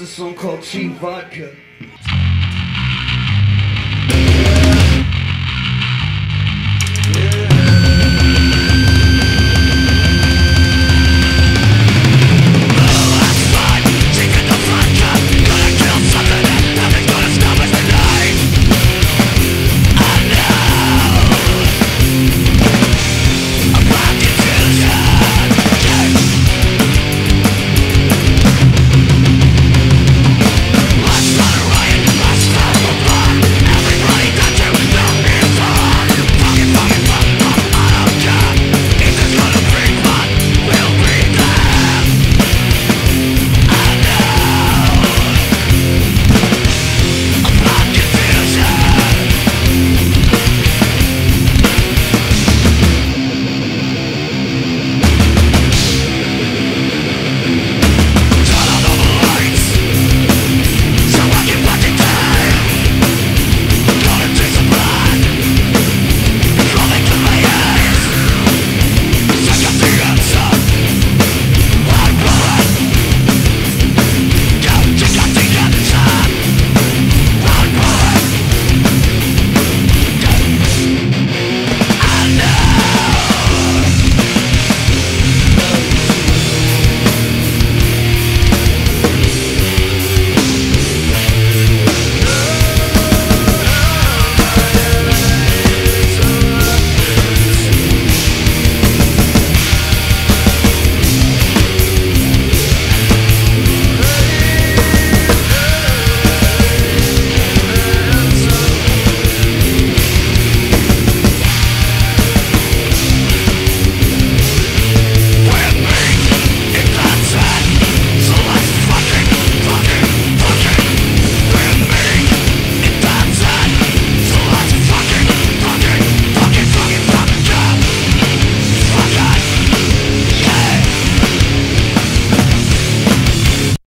This song called Cheap Vodka.